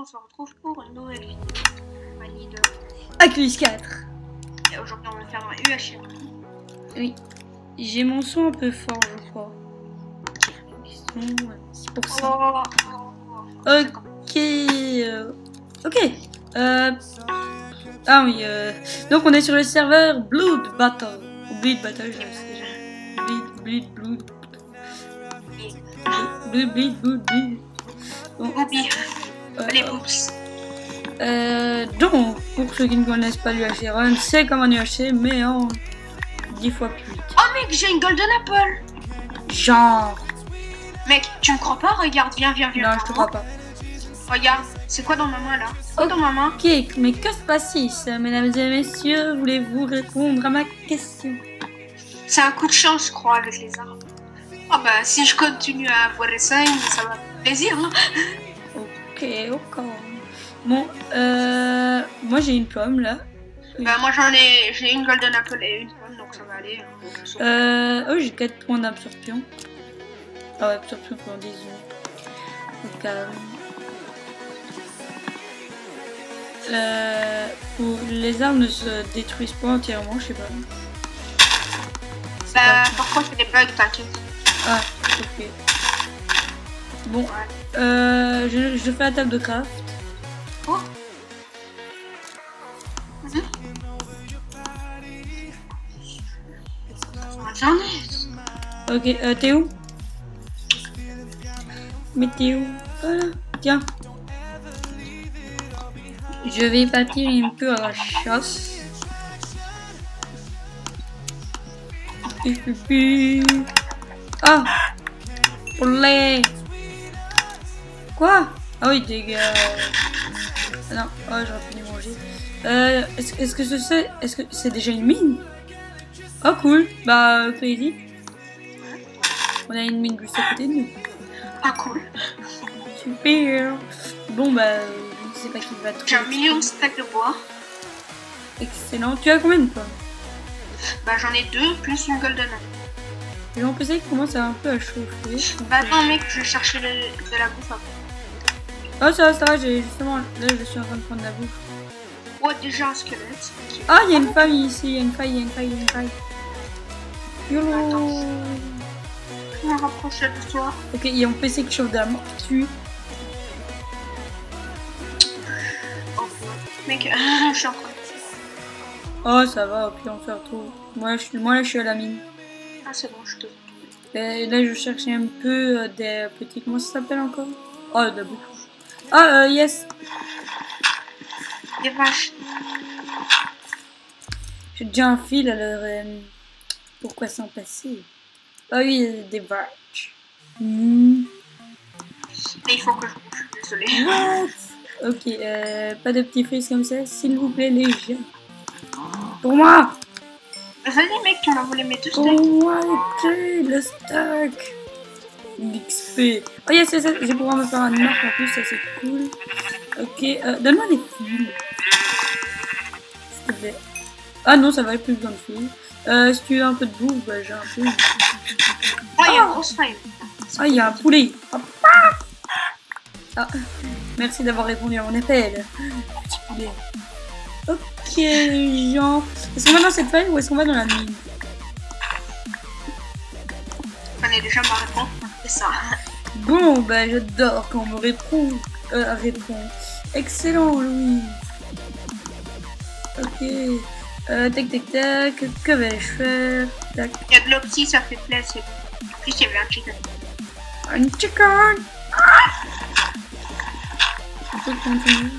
on se retrouve pour une nouvelle vidéo. Compagnie de... Aclus 4. Et aujourd'hui, on va faire un UHM. Oui. J'ai mon son un peu fort, je crois. C'est pour ça. Oh, oh, Ok. euh, Ok. Euh... Ah oui. euh, Donc on est sur le serveur Blood Battle. Bleed Battle, je sais déjà. Bleed, Bleed, Blood. Bleed, Bleed, Blood, Bleed. Bon, les boobs. euh, donc, pour ceux qui ne connaissent pas l'UHC Run, c'est comme un UHC, mais en 10 fois plus vite. Oh mec, j'ai une golden apple. Genre. Mec, tu me crois pas? Regarde, viens, viens, viens. Non, je te crois pas. Regarde, c'est quoi dans ma main là? C'est quoi dans ma main? Ok, mais que se passe-t-il, mesdames et messieurs? Voulez-vous répondre à ma question? C'est un coup de chance, je crois, avec les arbres. Ah bah, si je continue à avoir ça, ça va me faire plaisir. Hein. Ok, ok. Bon, euh, moi j'ai une pomme là. Bah, moi j'en ai, j'ai une golden apple et une pomme, donc ça va aller. hein. Euh, oh, j'ai 4 points d'absorption. Ah ouais, absorption pour 10 secondes. Au calme. Euh, pour les armes ne se détruisent pas entièrement, je sais pas. Bah, parfois c'est des bugs, t'inquiète. Ah, ok. Bon, euh, je, je fais la table de craft. Oh. Ok, euh, t'es où? Mais t'es où? Voilà, tiens. Je vais partir un peu à la chasse. Ah Olé Quoi? Ah oui, gars. Ah non, oh, j'aurais pu les manger. Euh, est-ce est-ce que je sais Est-ce que c'est déjà une mine? Oh cool, bah crazy. On a une mine juste à côté de nous. Ah cool. Super. Bon bah, je ne sais pas qui va J'ai un trouver. million de stacks de bois. Excellent. Tu as combien de pommes Bah j'en ai deux plus une golden. J'ai l'impression qu'il commence à un peu à chauffer. Bah attends mec, je vais chercher le- de la bouffe après. Oh ça va, ça va, j'ai justement... Là, je suis en train de prendre la bouffe. Oh déjà un squelette. Ah, il y a une faille ici, il y a une faille, il y a une faille, il y a une faille. YOLO Je me rapproche de toi. Ok, il y a mon PC qui chauffe de la mort dessus. Oh, mec, je suis en train de... Oh, ça va, ok, on fait retrouve. Moi, je suis, moi, là, je suis à la mine. Ah c'est bon, je te... Et là, je cherchais un peu euh, des petits... Comment ça s'appelle encore? Oh, de la bouffe. Ah, euh, yes Des vaches. J'ai déjà un fil, alors... euh, pourquoi s'en passer? Ah oui, des vaches. Hmm. Mais il faut que je bouge, désolé. What? Ok, euh, pas de petits frises comme ça, s'il vous plaît, les gens. Pour moi Vas-y mec, tu m'as volé mes deux Pour moi, ok, le stack L'XP. Oh yes, yes, yes, je vais pouvoir me faire un arc en plus, ça c'est cool. Ok, euh, donne-moi des fils. S'il te plaît. Ah non, ça va, plus besoin de fils. Euh, si tu veux un peu de bouffe, bah j'ai un peu. Oh, il y a une grosse faille. Ah, il y a un poulet. Ah, merci d'avoir répondu à mon appel. Petit poulet. Ok, gens. Est-ce qu'on va dans cette faille ou est-ce qu'on va dans la mine? Connais déjà ma réponse. C'est ça. Bon, bah j'adore quand on me répond. Euh, répond. Excellent, Louis. Ok. Euh, tac, tac, tac. Que vais-je faire? Tac. Il y a de l'opti, ça fait plaisir. En plus, il y avait un chicken. Un chicken On peut continuer.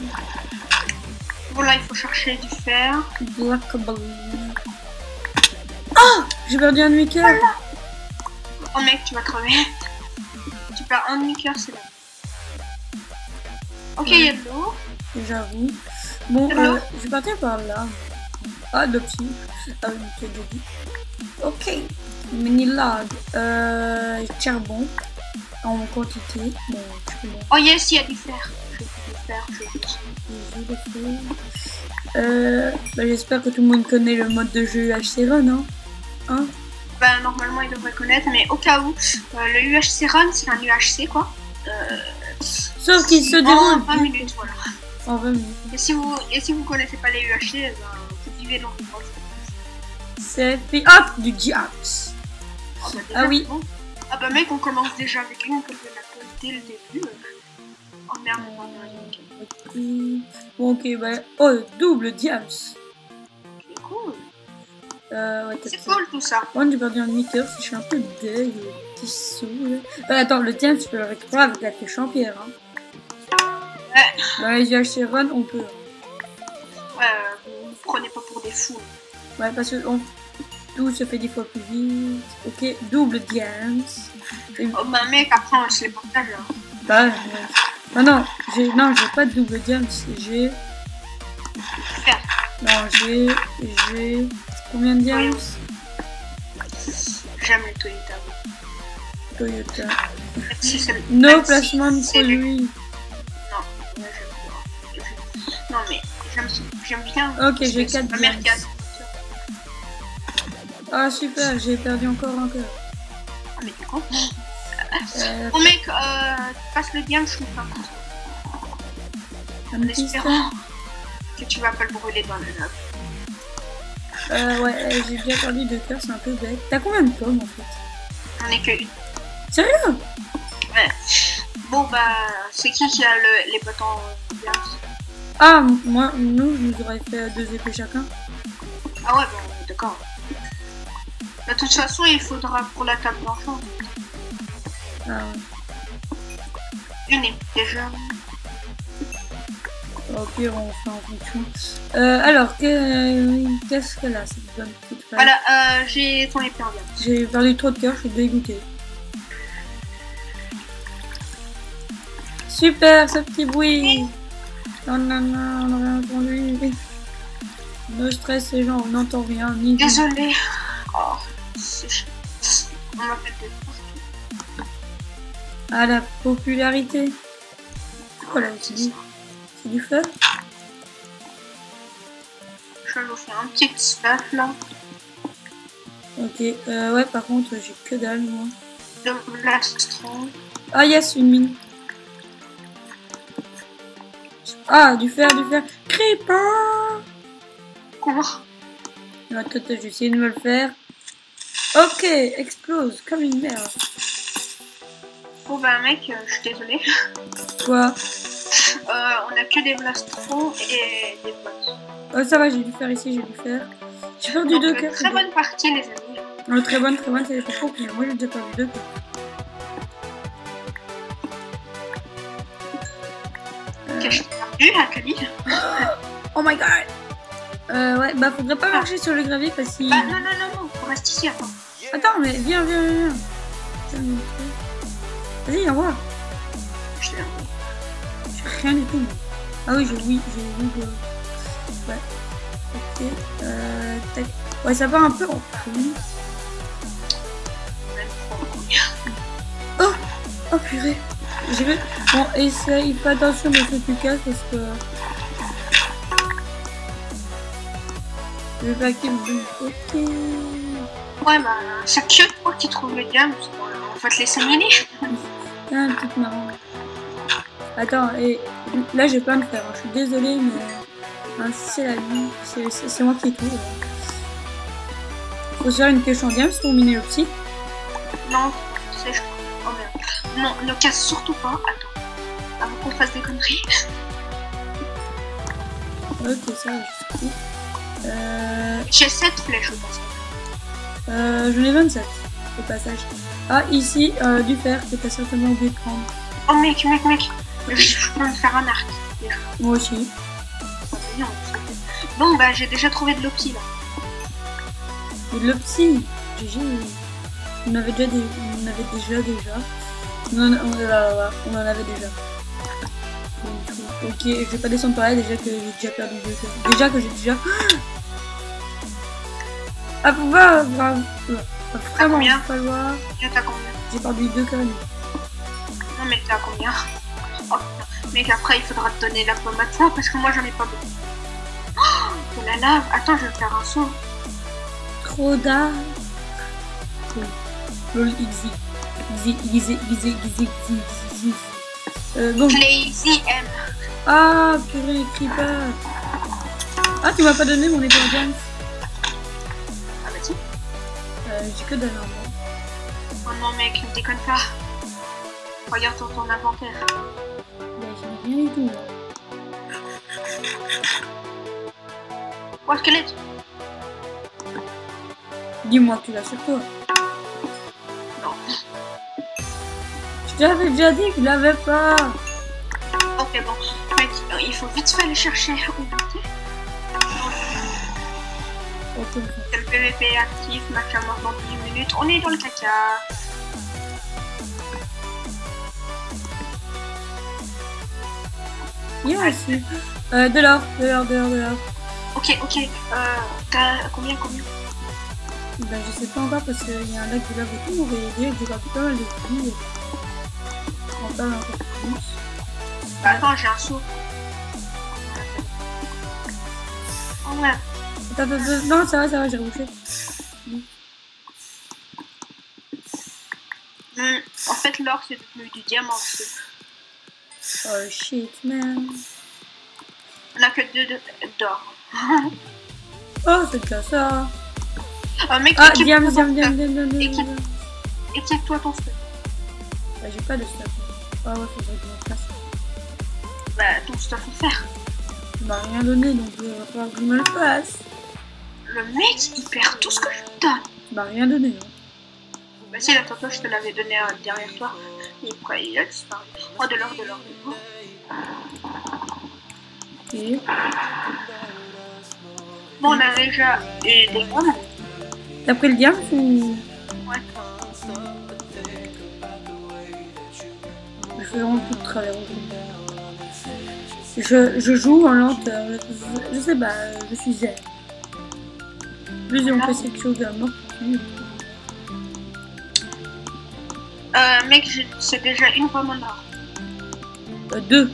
Voilà, il faut chercher du fer. Black. Ah J'ai perdu un demi-cœur. Oh mec, tu vas crever. Tu perds un demi-cœur, c'est là. Ok, il y a de l'eau. J'avoue. Bon, euh, je vais partir par là. Ah, Adoption. Ah oui. Ok. Mini lag. Euh, charbon. En quantité. Bon. Oh yes, il y a du fer. Euh, bah, j'espère que tout le monde connaît le mode de jeu HC Run, hein. Hein? Ben, normalement, il devrait connaître, mais au cas où, euh, le UHC Run, c'est un UHC, quoi. Euh, Sauf qu'il se En déroule 20 minutes, voilà. en 20 minutes. Et si vous et si vous connaissez pas les UHC, eh ben, vous vivez dans le. C'est fait. Hop Du diams Ah, bah, Ah oui. bon. Ah bah mec, on commence déjà avec une comme de la dès le début. euh. Oh merde, on va en. Bon, ok, bah. Oh, double diams C'est cool. Euh, ouais, C'est cool tout ça. Bon, j'ai perdu un 8 heures, je suis un peu deg, petit saoul. Euh, attends, le diams, tu peux le récupérer avec la flèche en pierre. Hein. Ouais. Dans les run, on peut. Ouais, euh, vous vous prenez pas pour des fous. Ouais, parce que on- tout se fait dix fois plus vite. Ok, double diams. Oh bah mec, après on se les partage. hein. Bah, ouais. Non, non, j'ai, non, j'ai pas de double diams, j'ai, non, j'ai, j'ai, combien de diams J'aime les Toyota. Toyota. Si No placement de produit. Non, pas. Mais j'aime bien. Ok, j'ai que c'est quatre ma mère qui a- diams. Ah, super, j'ai perdu encore un cœur. Ah mais t'es con. Euh, Bon mec, euh, passe le bien, je suis pas un en espérant que tu vas pas le brûler dans le lave. Euh, ouais, euh, j'ai déjà perdu deux cœurs, c'est un peu bête. T'as combien de pommes en fait? J'en ai que une. Sérieux? Bon bah, c'est qui qui a le, les bâtons bien Ah, moi, nous, je nous aurais fait deux épées chacun. Ah ouais, bon, d'accord. De toute façon, il faudra pour la table d'enfant Ah, ouais. une épée déjà. Au pire, on fait en fonction. Euh, alors, que- qu'est-ce que là cette bonne petite femme? Voilà, euh, j'ai ton. J'ai perdu trop de cœurs, je suis dégoûtée. Super, ce petit bruit non, non, on n'a rien entendu. Ne stress les gens, on n'entend rien, ni vu. Désolée. Oh, c'est chiant. On m'a fait des Ah, la popularité. Oh là, c'est du feu Je vais vous faire un petit stuff là. Ok, euh, ouais, par contre, j'ai que dalle, moi. De Blastron. Ah, yes, une mine. Ah, du fer, du fer. Creeper Cours. Attends, je vais essayer de me le faire. Ok, explose, comme une merde. Bon bah mec, euh, je suis désolée. Quoi on a que des Blastrons et des bots. Oh, ça va, j'ai dû faire ici, j'ai dû faire. J'ai deux euh, cœurs. très bonne partie les amis. Oh, très bonne, très bonne, c'est pas trop. Moi, j'ai déjà perdu deux cœurs. Euh, Que à Cali. Oh my god Euh, ouais, bah, faudrait pas marcher sur le gravier parce qu'il. Bah non, non, non, non, on reste ici, attends. Attends, mais viens, viens, viens. viens. Vas-y, viens voir. Je Rien du tout. Ah oui, j'ai oui, j'ai oui. Ouais. Ok. Euh, tac. Ouais, ça part un peu en couille. Oh purée. J'ai vu. Bon, essaye, fais attention de ce que tu casses parce que. Pas qu'il me Ok. Ouais, bah, c'est que toi qui trouves le diable. On va te laisser miner. Ah, petite marron. Attends, et là j'ai plein de fer. hein. Je suis désolée, mais hein, c'est la vie. C'est- moi qui euh. Faut se faire une pêche en diams pour miner le psy. Non, c'est je Oh merde. Non, ne casse surtout pas. Attends. Avant qu'on fasse des conneries. Ok, ça va, je suis euh, J'ai 7 flèches au passage. euh, J'en ai 27 au passage. Ah, ici, euh, du fer que t'as certainement oublié de prendre. Oh mec, mec, mec. Je me faire un arc. Moi aussi. Bon, bah, j'ai déjà trouvé de l'opti là. Le psy, GG. On avait déjà des... on avait déjà déjà. Non, on, là, on en avait déjà. Ok, je vais pas descendre par là déjà que j'ai déjà perdu deux cœurs. Déjà que j'ai déjà. Ah va, va, va, va vraiment falloir. Là, t'as combien J'ai perdu deux cœurs. Non, mais t'as combien Mec, après, il faudra te donner la pomme à toi parce que moi, j'en ai pas beaucoup. Oh, de la lave. Attends, je vais faire un. Trop d'art. Lol. Euh, bon. Lazy M. Ah, purée, Creeper. Ah, tu m'as pas donné mon Diams. Ah vas-y. Euh, j'ai que dalle en. Oh non mec, ne déconne pas. Regarde dans ton inventaire. Rien du tout. Oh squelette. Dis-moi que tu l'as sur toi. Non. Je t'avais déjà dit que je l'avais pas. Ok bon. Mec, euh, il faut vite fait aller chercher où le PVP actif, match à mort dans 10 minutes. On est dans le caca. Il y a aussi. Euh, de l'or, de l'or, de l'or, de l'or. Ok, ok. Euh, t'as combien, combien? Ben, je sais pas encore parce qu'il y a un lac de lave et déjà j'ai perdu pas mal de vie. On parle encore plus. Bah, Attends, j'ai un saut. Oh ouais. Attends, attends. Non, ça va, ça va, j'ai rebouché. Hmm, En fait, l'or, c'est du diamant. Oh shit, man. On a que deux de- d'or. Oh, c'est déjà ça. Euh, mec, Ah, diam, diam, diam, diam, Équipe. diam. Équipe-toi ton stuff. Bah, j'ai pas de stuff. Ah ouais, faudrait que je me fasse. Bah, ton stuff offert. Tu m'as rien donné, donc il va falloir que je me le fasse. Le mec, il perd tout ce que je lui donne. M'as rien donné. Hein. Bah si, la tantôt, je te l'avais donné euh, derrière toi. Et après, il a disparu. Oh, de l'or, de l'or, de l'or. Ok. Bon, on a déjà eu des pommes. T'as pris le diam ou Ouais. Je fais vraiment tout de travers. Je, je joue en lenteur. Je, je sais pas, je suis zen. Plus on fait quelque chose à mort. Euh, mec, c'est déjà une pomme en or. Euh, deux.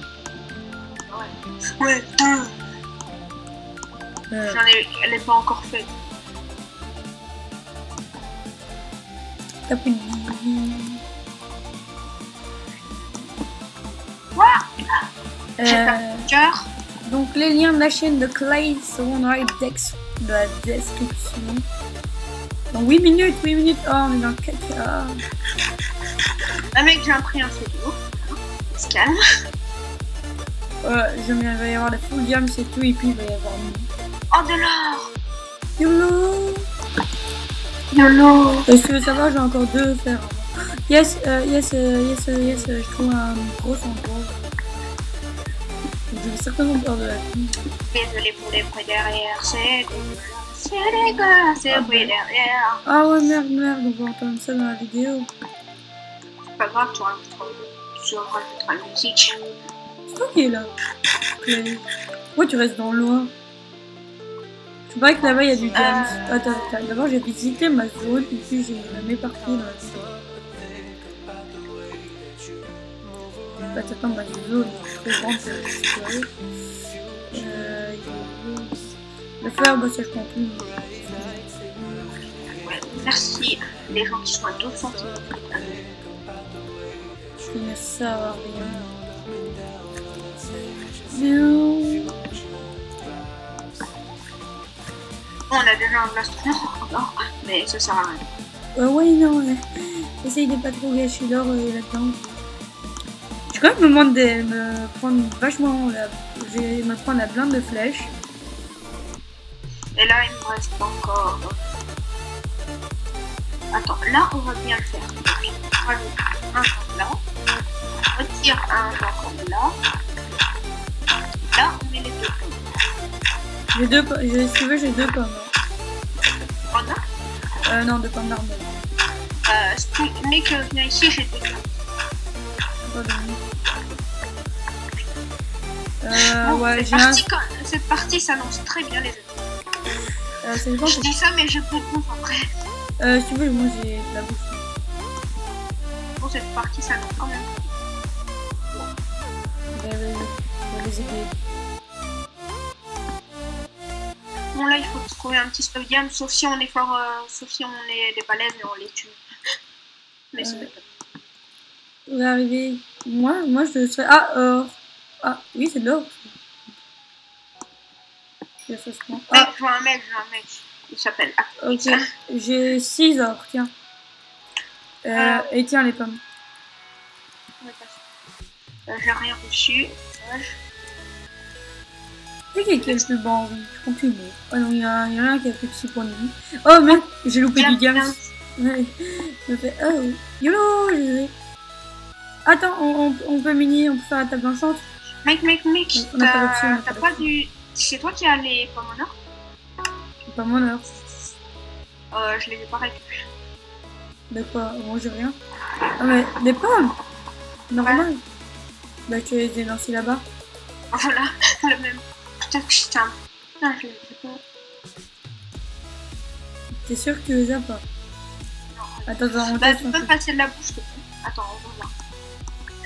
Ouais, deux. Euh, J'en ai, elle est pas encore faite. T'as pris le Quoi? Euh, J'ai de cœur. donc les liens de la chaîne de Clay seront dans la, dex- dans la description. Dans 8 minutes, 8 minutes. Oh, on est dans le caca. Ah, mec, j'ai un photo. On se calme. Ouais, j'aime bien, il va y avoir la full diam, c'est tout, et puis il va y avoir Oh, de l'or. YOLO YOLO. Et si tu veux savoir, j'ai encore deux faire. Yes, euh, yes, euh, yes, euh, yes, euh, je trouve un gros endroit. Je vais certainement peur de la vie. Désolé pour les bruits derrière, c'est. C'est dégueulasse, ces bruits derrière. Ah ouais, merde, merde, on va entendre ça dans la vidéo. Pas grave, tu rajouteras, musique. Là. Pourquoi tu restes dans le loin Je parie que là-bas il y a du. Attends, attends, d'abord j'ai visité ma zone, et puis j'ai mets partout dans la zone. Bah, attends, ma zone est trop grande pour explorer. Euh, le fer, bah ça je comprends plus. Ouais, merci les gens qui sont à 12 cm. Ne sais à rien. Non. On a déjà un blastron encore, mais ça sert à rien. Euh, ouais, non, ouais. Essaye de pas trop gâcher l'or euh, là-dedans. Je quand même me demander de me prendre vachement la... Je vais me prendre la blinde de flèches. Et là, il me reste encore. Attends, là, on va bien le faire. Là. Retire un genre comme là. Là, on met les deux pommes. J'ai deux pommes. Si tu veux, j'ai deux pommes. hein. On a Euh, non, deux pommes d'arbre. euh, si- Mec, euh, viens ici, j'ai des gars. Pas de- Euh, Bon, ouais, cette, j'ai un. partie, quand- cette partie s'annonce très bien, les amis. Euh. Je dis ça, mais je peux bouffe après. Euh, si tu veux, moi j'ai de la bouffe. Bon, cette partie s'annonce quand même. Aider. Bon, là, il faut trouver un petit stadium, sauf si on est fort, euh, sauf si on est des balaises et on les tue. Mais c'est pas On va arriver. Moi, moi je serais. Ah, or. Ah, oui, c'est de l'or. Il y a ça, je Ah, je vois un mec, je vois un mec. Il s'appelle ok. J'ai 6 or, tiens. Euh, Ah. et tiens les pommes. Euh, J'ai rien reçu. Qui qui a plus bas en vie Je moi. Ah non, il y, a il y a rien qui a fait 6 points de vie. Oh merde, j'ai loupé du diams. Ouais. Je me fais. Oh, YOLO je. Attends, on, on, on peut miner, on peut faire la table d'enchante Mec, mec, mec, t'as pas pas du. C'est toi qui as les pommes en or pas mon euh, Je les ai pas récupérées. De quoi Moi j'ai rien. Ah mais des pommes Normal. Bah tu les as lancées là-bas. Voilà, le même. Je pas. T'es sûr que tu les as pas Non. Attends, attends, on Bah, tu peux passer de la bouche, s'il te plaît. Attends, on va voir.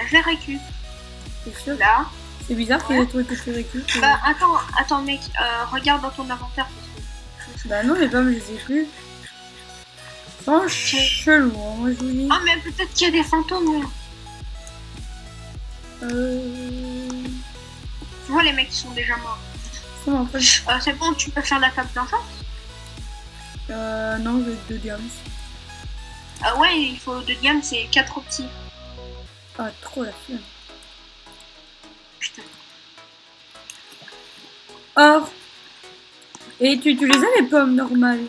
Je les récup. T'es sûr Là. C'est bizarre qu'il y ait des trucs que récupères. Bah, attends, attends, mec, euh, regarde dans ton inventaire. Parce que... Bah non, les pommes, je les ai plus. C'est chelou, hein, moi je vous dis. Ah, mais peut-être qu'il y a des fantômes. là. Euh... Tu vois, les mecs qui sont déjà morts. Fait. Euh, c'est bon, tu peux faire la table d'enchant Euh, non, j'ai deux diams. Ah ouais, il faut deux diams, c'est 4 petits. Ah, trop la flemme. Putain. Or Et tu, tu les as les pommes normales?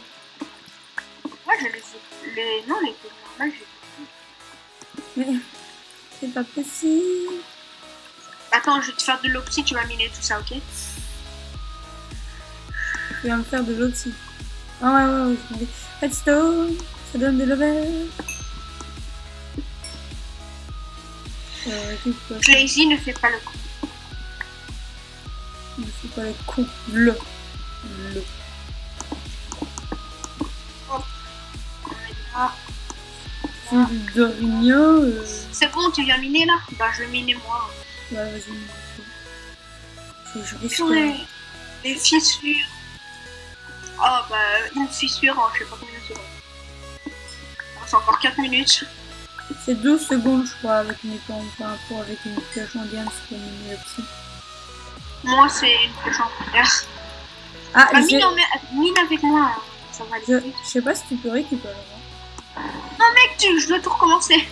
Moi, je les ai. Les... Non, les pommes normales, j'ai. Mais c'est pas possible. Attends, je vais te faire de l'opti, tu vas miner tout ça, ok? Tu vas me faire de l'autre aussi. Ah ouais, ouais, ouais, je. Redstone, ça donne des levels. Euh, je Lazy ne fait pas le coup. Je suis pas les cons. Le. Le. Ah, C'est. Euh... Bon, tu viens miner là Bah, je vais miner moi. Ouais, vas-y. Je, je risque. Purée, les fissures. Oh, bah, une fissure en je sais pas combien de secondes. Ah, C'est encore 4 minutes. C'est 12 secondes, je crois, avec une épée par rapport avec une pioche en diamant pour miner le petit. Moi, c'est une pioche en pierre. Ah, Bah, mine, en- mine avec moi, hein. ça va aller je, je sais pas si tu peux récupérer. hein. Non, mec, tu, je dois tout recommencer.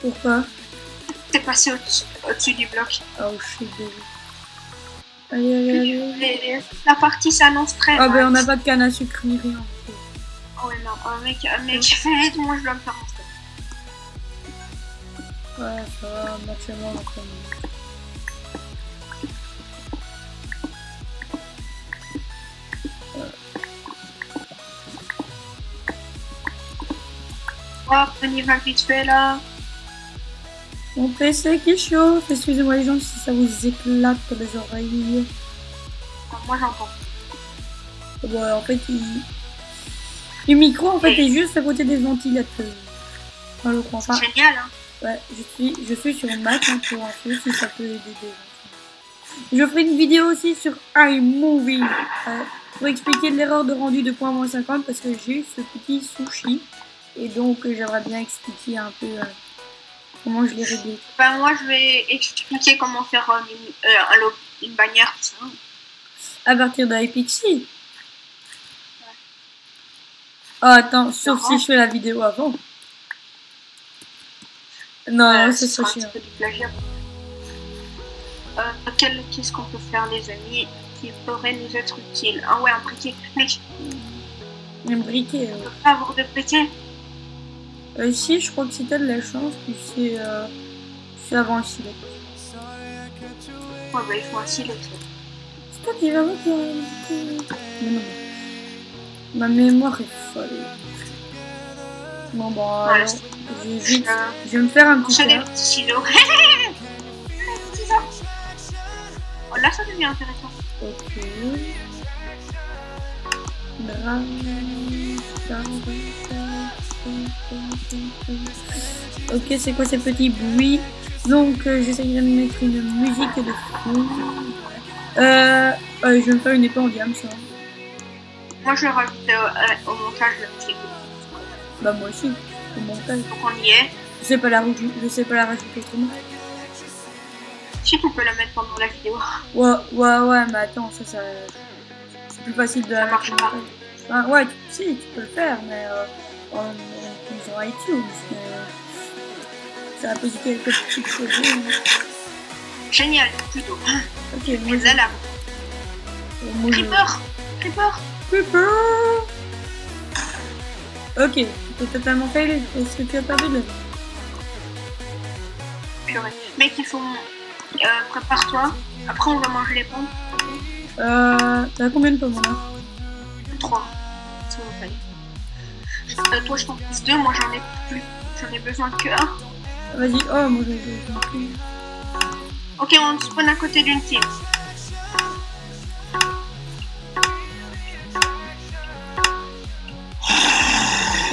Pourquoi? T'es passé au- au-dessus du bloc. Oh shit, déjà. Allez, allez, allez. Les- les- la partie s'annonce très Ah, ben on n'a pas de canne à sucre ni rien. Oh, ouais, non, oh, mec, mec, fais vite, moi je dois me faire mon steak. Ouais, ça va, trois minutes. Hop, on y va vite fait là. Mon PC qui chauffe, excusez-moi les gens si ça vous éclate les oreilles. Ah, moi j'entends. Ouais, en fait, il... le micro en fait est juste à côté des ventilateurs. Enfin, je crois. Enfin, Génial, hein. ouais, je suis, je suis sur Mac hein, pour info si ça peut aider. Je ferai une vidéo aussi sur iMovie euh, pour expliquer l'erreur de rendu de point 50 parce que j'ai eu ce petit sushi et donc j'aimerais bien expliquer un peu euh, comment je l'ai réglé. Ben, moi je vais expliquer comment faire euh, un lo- une bannière, ça. À partir de Epixi. Oh, attends, sauf si je fais la vidéo avant. Non, Euh, ce ce sera serait un chiant. Euh, quel- Qu'est-ce qu'on peut faire, les amis, qui pourrait nous être utile? Ah ouais, un briquet. Un briquet. on euh. peut pas avoir de briquet Euh, si, je crois que t'as de la chance, tu sais, euh, c'est avant le silex. Ouais, bah il faut un silex. C'est toi qui vas voir a Non, non. Ma mémoire est folle. Bon, alors, je vais vite. Euh, Je vais me faire un petit des petits silos. Oh, là, ça devient intéressant. Ok. Ok, c'est quoi ces petits bruits Donc, euh, j'essayerai de mettre une musique de fond. Euh, euh, je vais me faire une épée en diamant, ça. Moi, je rajoute euh, au montage la musique. Bah, moi aussi, au montage. Donc, on y est. Je sais pas la rajouter, je sais pas la rajouter autrement. Si tu peux la mettre pendant la vidéo. Ouais, ouais, ouais, mais attends, ça, ça c'est plus facile de Ça la marche pas. Enfin, ouais, tu- si, tu peux le faire, mais euh, utilisant iTunes, ça a posé quelques petites choses. Génial, plutôt. Ok, moi je... moi, Creeper Creeper Creeper Ok, t'es totalement failé. Est-ce que tu as perdu vie Purée. Mec, il faut. Euh, Prépare-toi. Après, on va manger les pommes. Euh, t'as combien de pommes là? 3. C'est mon taille. Euh, toi, je t'en pose deux. Moi, j'en ai plus. J'en ai besoin que un. Vas-y, oh, moi j'en ai pris. Ok, on spawn à côté d'une team.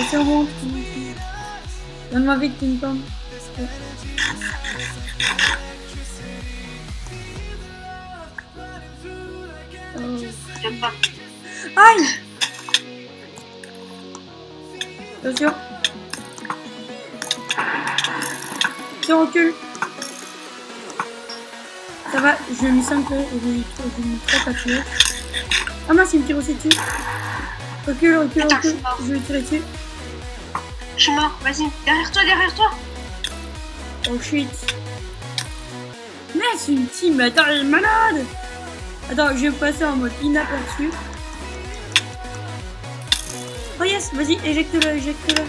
C'est bon. Donne-moi vite une pomme. Oh. J'aime pas. Aïe Attention Tu recules Ça va, je je lui je lui très pas tuer. Ah mince, il me tire aussi dessus. Recule, recule, Attends, recule. je. Je vais tirer dessus. Je suis mort. Vas-y. Derrière toi, derrière toi. Oh shit. Mais c'est une team, mais attends, elle est malade Attends, je vais passer en mode inaperçu. Oh yes, vas-y, éjecte-le, éjecte-le.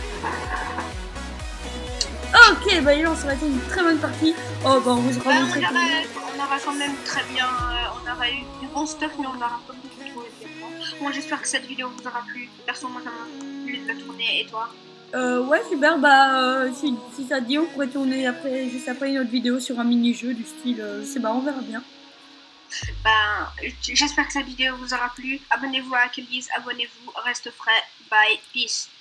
Ok, bah on s'aurait été une très bonne partie. Oh, bah on vous Bah, aura on, montré comment- aurait, on aura quand même très bien. euh, on aura eu du bon stuff, mais on aura pas beaucoup trouvé évidemment. Moi, j'espère que cette vidéo vous aura plu. Perso, moi, ça m'a plu de la tourner. Et toi? Euh, ouais, super, bah euh, si, si ça te dit, on pourrait tourner après, juste après une autre vidéo sur un mini-jeu du style, euh, je sais pas, on verra bien. Ben, j'espère que cette vidéo vous aura plu. Abonnez-vous à Kelly's, abonnez-vous, reste frais. by this